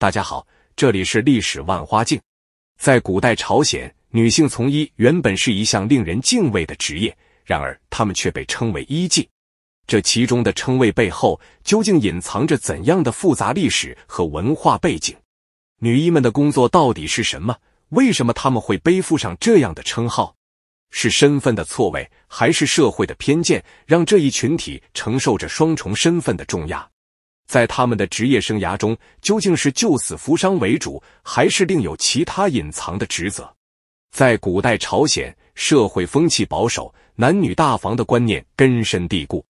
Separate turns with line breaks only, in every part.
大家好，这里是历史万花镜。在古代朝鲜，女性从医原本是一项令人敬畏的职业，然而她们却被称为医妓。这其中的称谓背后，究竟隐藏着怎样的复杂历史和文化背景？女医们的工作到底是什么？为什么她们会背负上这样的称号？是身份的错位，还是社会的偏见，让这一群体承受着双重身份的重压？在他们的职业生涯中，究竟是救死扶伤为主，还是另有其他隐藏的职责？在古代朝鲜，社会风气保守，男女大防的观念根深蒂固。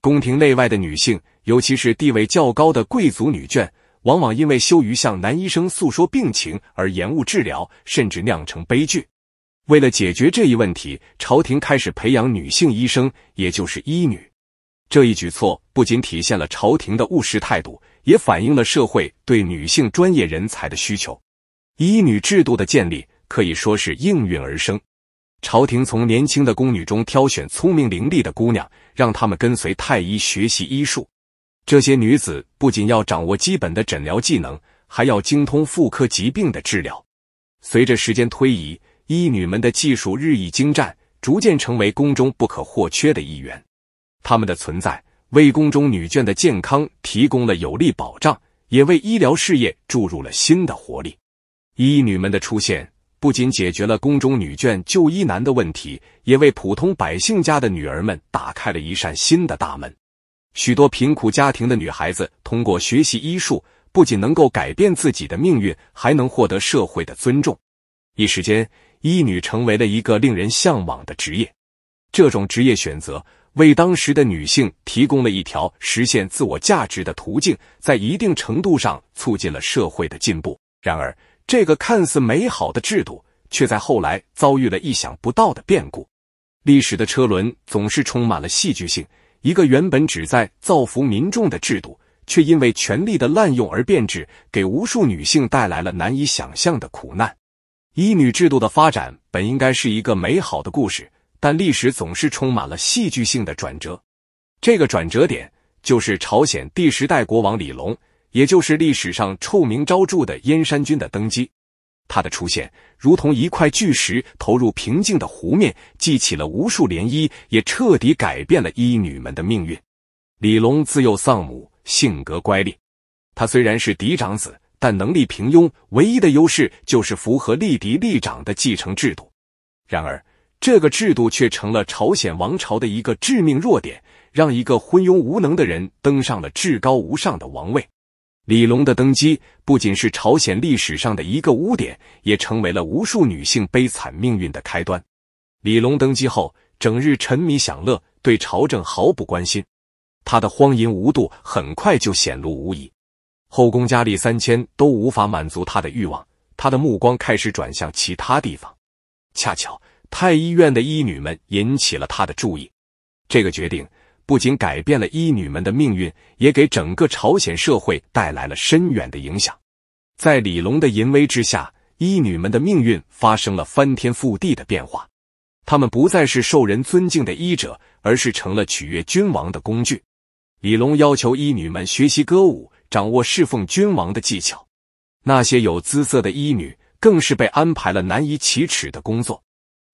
宫廷内外的女性，尤其是地位较高的贵族女眷，往往因为羞于向男医生诉说病情而延误治疗，甚至酿成悲剧。为了解决这一问题，朝廷开始培养女性医生，也就是医女。这一举措不仅体现了朝廷的务实态度，也反映了社会对女性专业人才的需求。医女制度的建立可以说是应运而生。朝廷从年轻的宫女中挑选聪明伶俐的姑娘，让她们跟随太医学习医术。这些女子不仅要掌握基本的诊疗技能，还要精通妇科疾病的治疗。随着时间推移，医女们的技术日益精湛，逐渐成为宫中不可或缺的一员。他们的存在为宫中女眷的健康提供了有力保障，也为医疗事业注入了新的活力。医女们的出现不仅解决了宫中女眷就医难的问题，也为普通百姓家的女儿们打开了一扇新的大门。许多贫苦家庭的女孩子通过学习医术，不仅能够改变自己的命运，还能获得社会的尊重。一时间，医女成为了一个令人向往的职业。这种职业选择。为当时的女性提供了一条实现自我价值的途径，在一定程度上促进了社会的进步。然而，这个看似美好的制度，却在后来遭遇了意想不到的变故。历史的车轮总是充满了戏剧性，一个原本旨在造福民众的制度，却因为权力的滥用而变质，给无数女性带来了难以想象的苦难。医女制度的发展本应该是一个美好的故事。但历史总是充满了戏剧性的转折，这个转折点就是朝鲜第十代国王李隆，也就是历史上臭名昭著的燕山君的登基。他的出现如同一块巨石投入平静的湖面，激起了无数涟漪，也彻底改变了医女们的命运。李隆自幼丧母，性格乖戾。他虽然是嫡长子，但能力平庸，唯一的优势就是符合立嫡立长的继承制度。然而，这个制度却成了朝鲜王朝的一个致命弱点，让一个昏庸无能的人登上了至高无上的王位。李隆的登基不仅是朝鲜历史上的一个污点，也成为了无数女性悲惨命运的开端。李隆登基后，整日沉迷享乐，对朝政毫不关心，他的荒淫无度很快就显露无遗，后宫佳丽三千都无法满足他的欲望，他的目光开始转向其他地方。恰巧。太医院的医女们引起了他的注意，这个决定不仅改变了医女们的命运，也给整个朝鲜社会带来了深远的影响。在李隆的淫威之下，医女们的命运发生了翻天覆地的变化。她们不再是受人尊敬的医者，而是成了取悦君王的工具。李隆要求医女们学习歌舞，掌握侍奉君王的技巧。那些有姿色的医女更是被安排了难以启齿的工作。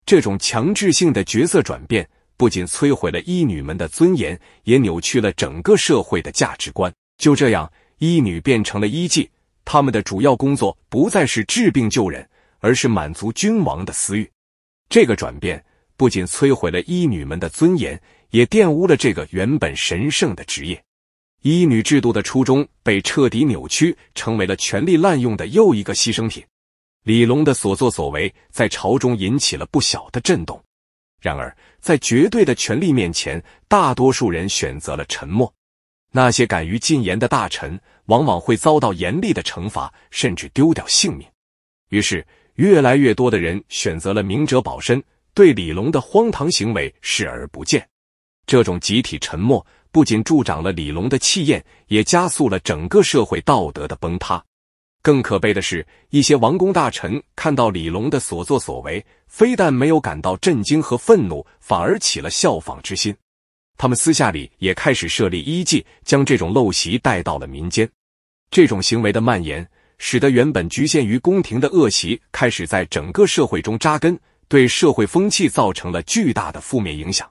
这种强制性的角色转变，不仅摧毁了医女们的尊严，也扭曲了整个社会的价值观。就这样，医女变成了医妓，他们的主要工作不再是治病救人，而是满足君王的私欲。这个转变不仅摧毁了医女们的尊严，也玷污了这个原本神圣的职业。医女制度的初衷被彻底扭曲，成为了权力滥用的又一个牺牲品。李隆的所作所为在朝中引起了不小的震动，然而在绝对的权力面前，大多数人选择了沉默。那些敢于进言的大臣，往往会遭到严厉的惩罚，甚至丢掉性命。于是，越来越多的人选择了明哲保身，对李隆的荒唐行为视而不见。这种集体沉默不仅助长了李隆的气焰，也加速了整个社会道德的崩塌。更可悲的是，一些王公大臣看到李隆的所作所为，非但没有感到震惊和愤怒，反而起了效仿之心。他们私下里也开始设立医妓，将这种陋习带到了民间。这种行为的蔓延，使得原本局限于宫廷的恶习开始在整个社会中扎根，对社会风气造成了巨大的负面影响。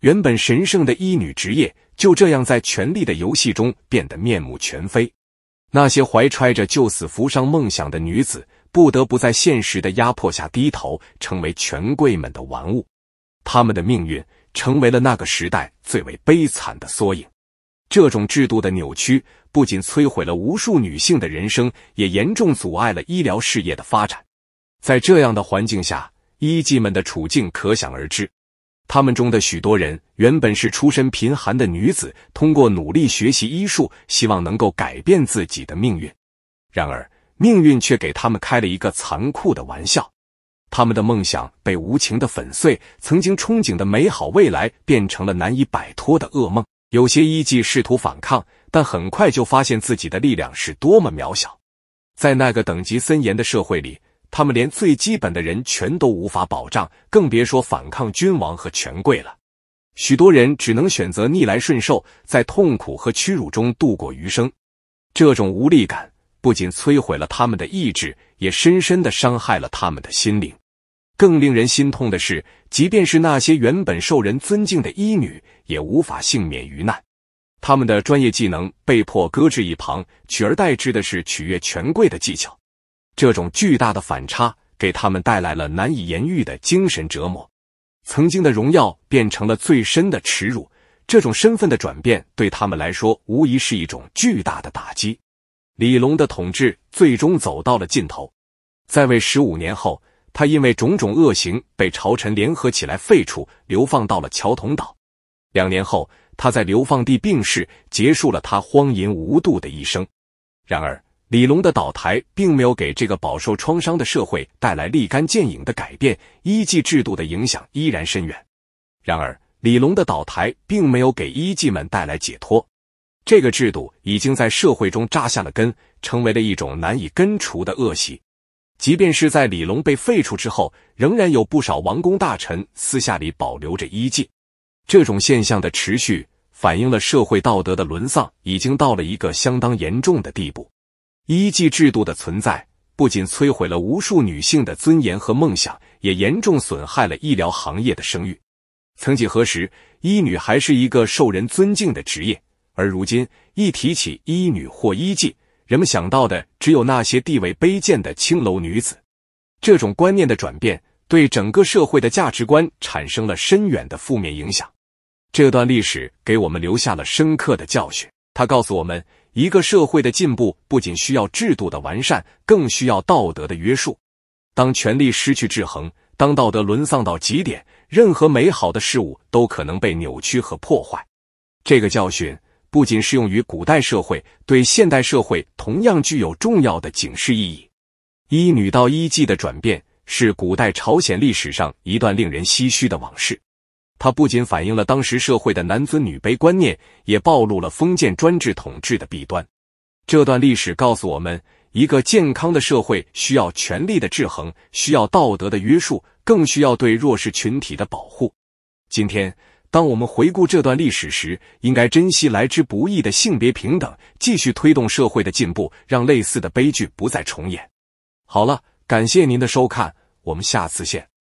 原本神圣的医女职业就这样在权力的游戏中变得面目全非。那些怀揣着救死扶伤梦想的女子，不得不在现实的压迫下低头，成为权贵们的玩物。他们的命运成为了那个时代最为悲惨的缩影。这种制度的扭曲，不仅摧毁了无数女性的人生，也严重阻碍了医疗事业的发展。在这样的环境下，医妓们的处境可想而知。他们中的许多人原本是出身贫寒的女子，通过努力学习医术，希望能够改变自己的命运。然而，命运却给他们开了一个残酷的玩笑，他们的梦想被无情的粉碎，曾经憧憬的美好未来变成了难以摆脱的噩梦。有些医妓试图反抗，但很快就发现自己的力量是多么渺小。在那个等级森严的社会里。他们连最基本的人权都无法保障，更别说反抗君王和权贵了。许多人只能选择逆来顺受，在痛苦和屈辱中度过余生。这种无力感不仅摧毁了他们的意志，也深深的伤害了他们的心灵。更令人心痛的是，即便是那些原本受人尊敬的医女，也无法幸免于难。他们的专业技能被迫搁置一旁，取而代之的是取悦权贵的技巧。这种巨大的反差给他们带来了难以言喻的精神折磨，曾经的荣耀变成了最深的耻辱。这种身份的转变对他们来说无疑是一种巨大的打击。李龙的统治最终走到了尽头，在位十五年后，他因为种种恶行被朝臣联合起来废除，流放到了桥头岛。两年后，他在流放地病逝，结束了他荒淫无度的一生。然而，李龙的倒台并没有给这个饱受创伤的社会带来立竿见影的改变，医妓制度的影响依然深远。然而，李龙的倒台并没有给医妓们带来解脱，这个制度已经在社会中扎下了根，成为了一种难以根除的恶习。即便是在李龙被废除之后，仍然有不少王公大臣私下里保留着医妓。这种现象的持续，反映了社会道德的沦丧已经到了一个相当严重的地步。医妓制度的存在不仅摧毁了无数女性的尊严和梦想，也严重损害了医疗行业的声誉。曾几何时，医女还是一个受人尊敬的职业，而如今一提起医女或医妓，人们想到的只有那些地位卑贱的青楼女子。这种观念的转变，对整个社会的价值观产生了深远的负面影响。这段历史给我们留下了深刻的教训，它告诉我们。一个社会的进步不仅需要制度的完善，更需要道德的约束。当权力失去制衡，当道德沦丧到极点，任何美好的事物都可能被扭曲和破坏。这个教训不仅适用于古代社会，对现代社会同样具有重要的警示意义。医女到医妓的转变，是古代朝鲜历史上一段令人唏嘘的往事。它不仅反映了当时社会的男尊女卑观念，也暴露了封建专制统治的弊端。这段历史告诉我们，一个健康的社会需要权力的制衡，需要道德的约束，更需要对弱势群体的保护。今天，当我们回顾这段历史时，应该珍惜来之不易的性别平等，继续推动社会的进步，让类似的悲剧不再重演。好了，感谢您的收看，我们下次见。